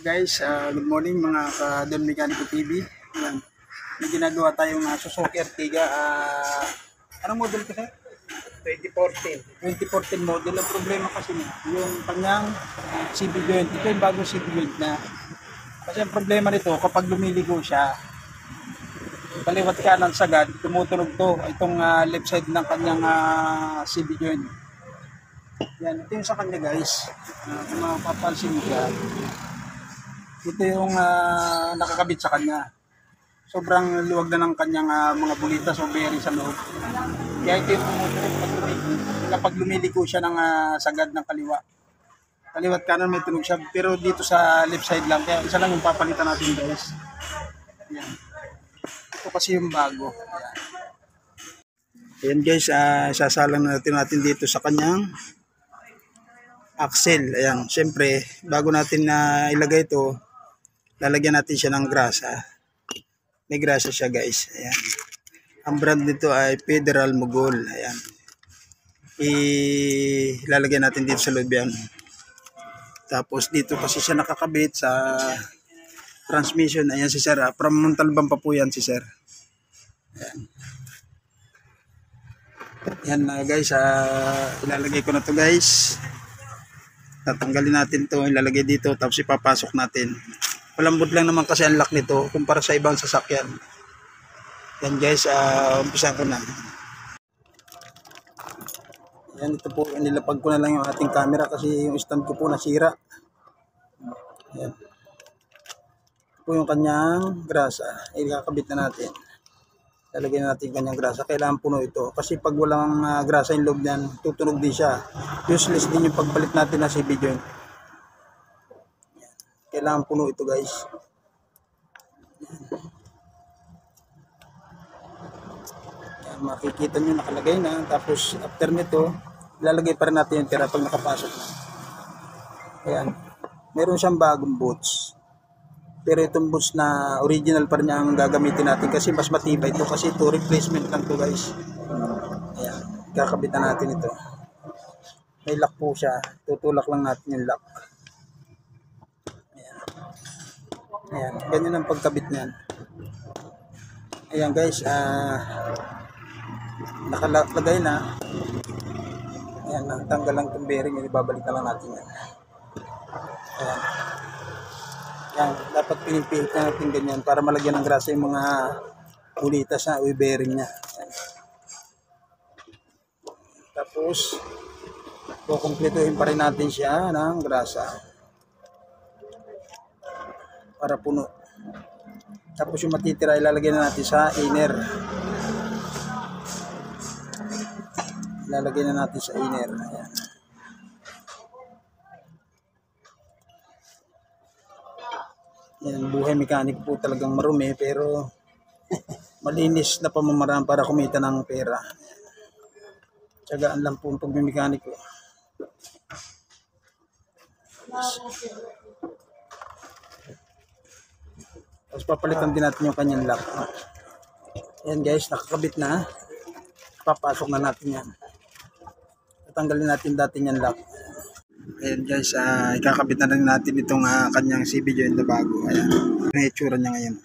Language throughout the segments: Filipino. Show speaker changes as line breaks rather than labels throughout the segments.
guys, Ah, good morning mga ka-Don Mechanico TV. Ayan. May ginagawa tayong uh, Suzuki Ertiga. ah anong model kasi?
2014.
2014 model. Ang problema kasi niya, yung kanyang CB joint. Ito yung bagong CB joint na. Kasi ang problema nito, kapag lumiligo siya, kaliwat kanan sagad, tumutunog to. Itong ah, left side ng kanyang ah, CB joint. Yan, ito yung sa kanya guys. Uh, kung mapapansin mo ito yung ah, nakakabit sa kanya. Sobrang luwag na ng kanyang ah, mga bulitas o bearing sa loob. Kaya ito yung tumutunog pag lumiligo, kapag lumiligo siya ng ah, sagad ng kaliwa. Kaliwat kanan may tunog siya, pero dito sa left side lang. Kaya isa lang yung papalitan natin guys. Yan. Ito kasi yung bago. Yan. Ayan guys, ah sasalang natin natin dito sa kanyang axle. Ayan, syempre, bago natin na ilagay ito, lalagyan natin siya ng grasa. May grasa siya guys. Ayan. Ang brand nito ay Federal Mogul. Ayan. Ilalagay natin dito sa loob yan. Tapos dito kasi siya nakakabit sa transmission. Ayan si Sir. ah. From Montalban pa po yan si Sir. Ayan. Yan na guys. ah, ilalagay ko na to guys tatanggalin natin to ilalagay dito tapos ipapasok natin malambot lang naman kasi ang lock nito kumpara sa ibang sasakyan. Yan guys uh, umpisan ko na. Yan ito po nilapag ko na lang yung ating camera kasi yung stand ko po nasira. Yan. Ito po yung kanyang grasa. Ikakabit na natin. Lalagyan natin kanyang grasa. Kailangan puno ito. Kasi pag walang ah, grasa yung loob niyan tutunog din siya. Useless din yung pagpalit natin na joint Yan. Kailangan puno ito guys. Yan, makikita nyo nakalagay na. Tapos after nito ilalagay pa rin natin yung tira pag nakapasok na. Ayan. Meron siyang bagong boots. Pero itong boots na original pa rin ang gagamitin natin kasi mas matibay ito kasi ito replacement lang to guys. Ayan. Kakabitan natin ito. May lock po siya. Tutulak lang natin yung lock ayan ayan ganyan ang pagkabit niyan. Ayan guys ah nakalagay na. Ayan natanggal lang itong bearing ibabalik na lang natin yan. Ayan. Yan, dapat pinipihit na natin ganyan para malagyan ng grasa yung mga bulitas na o bearing niya. Yan. Tapos, kukumpletuhin pa rin natin siya ng grasa para puno. Tapos yung matitira ilalagay na natin sa inner. Ilalagay na natin sa inner. Ayan. Yan, buhay mekaniko po talagang marumi pero malinis na pamamaraan para kumita ng pera. Tsagaan lang po ang pagmimekaniko. Tapos papalitan din natin yung kanyang lock. Yan guys, nakakabit na. Papasok na natin yan. Tatanggalin natin dati yung lock. Ayan guys, ah ikakabit na rin natin itong ah, kanyang CB joint na bago. Ayan, ang itsura niya ngayon.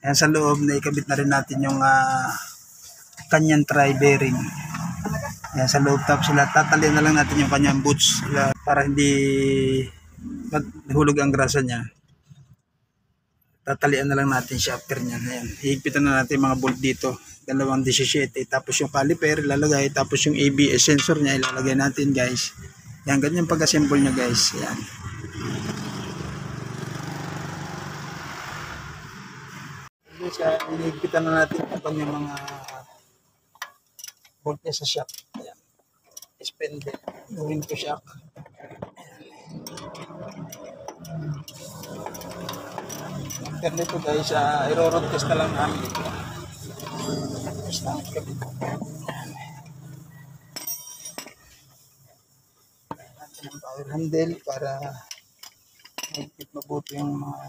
Ayan sa loob na ikabit na rin natin yung ah, kanyang tri bearing. Ayan sa loob tapos sila. Tatalin na lang natin yung kanyang boots para hindi maghulog ang grasa niya. Tatalian na lang natin siya after niyan. Ayan, higpitan na natin yung mga bolt dito. Dalawang 17 tapos yung caliper ilalagay tapos yung ABS sensor niya ilalagay natin guys. Yan ganyan pag-assemble niya guys. Yan guys inigpitan na natin kung kanyang mga bolt niya sa shock yan spindle going to shock after nito guys uh, iro-road na lang namin ito tapos namin kabit. Natin ang power handle para mahigpit mabuti yung mga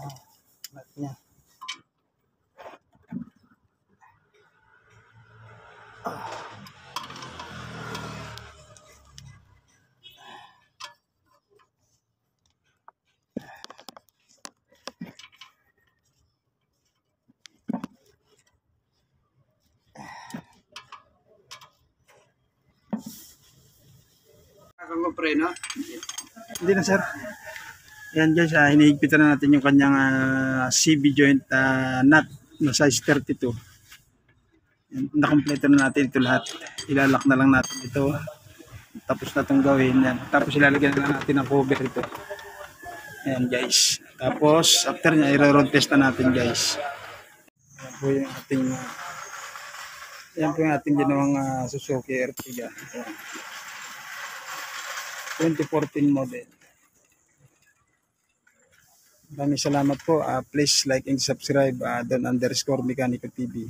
nut niya.
Nakapreno?
Hindi na sir. Ayan guys, ah, hinihigpitan na natin yung kanyang ah, CB joint ah, nut na size 32. Yan, nakompleto na natin ito lahat. Ilalak na lang natin ito. Tapos na itong gawin. Yan. Tapos ilalagyan na natin ang cover ito. Ayan guys. Tapos after niya, i-road test na natin guys. Ayan po yung ating Ayan po yung ating ginawang ah, Suzuki Ertiga. Ayan. 2014 model. Maraming salamat po. Ah, please like and subscribe uh, Don underscore Mechanical TV.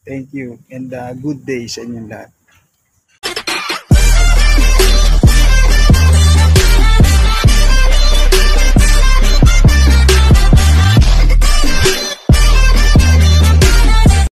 Thank you and ah, good day sa inyong lahat.